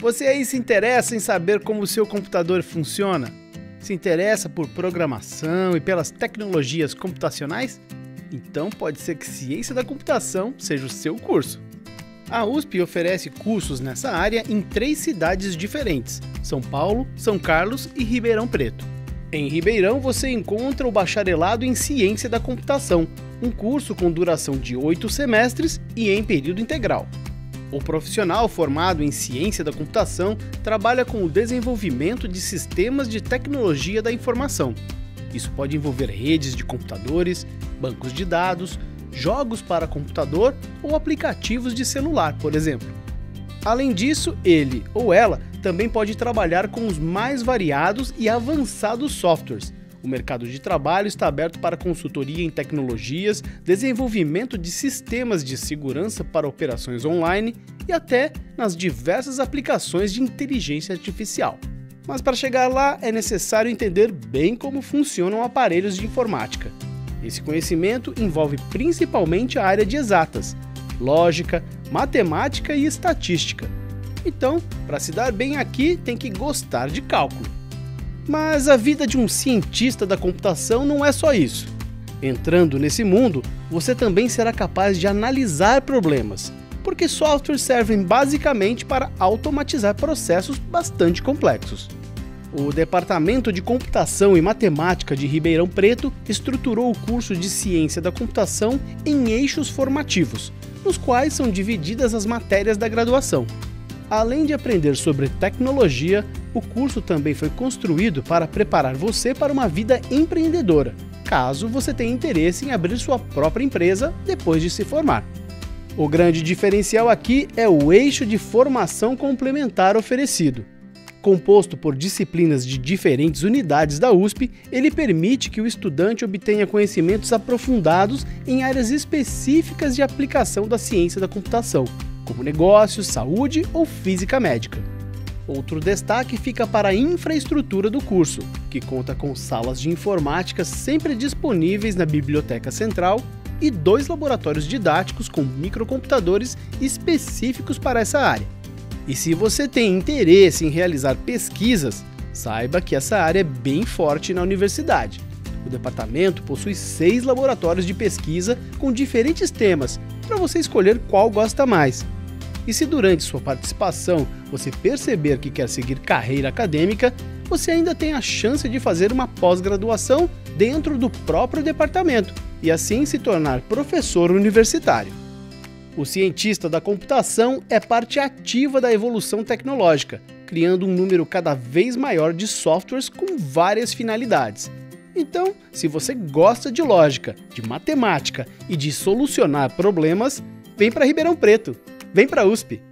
Você aí se interessa em saber como o seu computador funciona? Se interessa por programação e pelas tecnologias computacionais? Então pode ser que Ciência da Computação seja o seu curso. A USP oferece cursos nessa área em três cidades diferentes: São Paulo, São Carlos e Ribeirão Preto. Em Ribeirão você encontra o Bacharelado em Ciência da Computação, um curso com duração de oito semestres e em período integral. O profissional formado em ciência da computação trabalha com o desenvolvimento de sistemas de tecnologia da informação. Isso pode envolver redes de computadores, bancos de dados, jogos para computador ou aplicativos de celular, por exemplo. Além disso, ele ou ela também pode trabalhar com os mais variados e avançados softwares, o mercado de trabalho está aberto para consultoria em tecnologias, desenvolvimento de sistemas de segurança para operações online e até nas diversas aplicações de inteligência artificial. Mas para chegar lá é necessário entender bem como funcionam aparelhos de informática. Esse conhecimento envolve principalmente a área de exatas, lógica, matemática e estatística. Então, para se dar bem aqui, tem que gostar de cálculo. Mas a vida de um cientista da computação não é só isso. Entrando nesse mundo, você também será capaz de analisar problemas, porque softwares servem basicamente para automatizar processos bastante complexos. O Departamento de Computação e Matemática de Ribeirão Preto estruturou o curso de Ciência da Computação em eixos formativos, nos quais são divididas as matérias da graduação. Além de aprender sobre tecnologia, o curso também foi construído para preparar você para uma vida empreendedora, caso você tenha interesse em abrir sua própria empresa depois de se formar. O grande diferencial aqui é o eixo de formação complementar oferecido. Composto por disciplinas de diferentes unidades da USP, ele permite que o estudante obtenha conhecimentos aprofundados em áreas específicas de aplicação da ciência da computação como negócios, saúde ou física médica. Outro destaque fica para a infraestrutura do curso, que conta com salas de informática sempre disponíveis na biblioteca central e dois laboratórios didáticos com microcomputadores específicos para essa área. E se você tem interesse em realizar pesquisas, saiba que essa área é bem forte na universidade. O departamento possui seis laboratórios de pesquisa com diferentes temas para você escolher qual gosta mais. E se durante sua participação você perceber que quer seguir carreira acadêmica, você ainda tem a chance de fazer uma pós-graduação dentro do próprio departamento e assim se tornar professor universitário. O cientista da computação é parte ativa da evolução tecnológica, criando um número cada vez maior de softwares com várias finalidades. Então, se você gosta de lógica, de matemática e de solucionar problemas, vem para Ribeirão Preto. Vem para USP!